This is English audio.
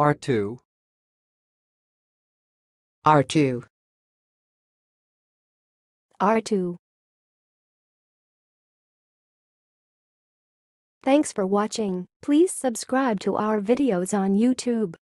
R2 R2 R2 Thanks for watching. Please subscribe to our videos on YouTube.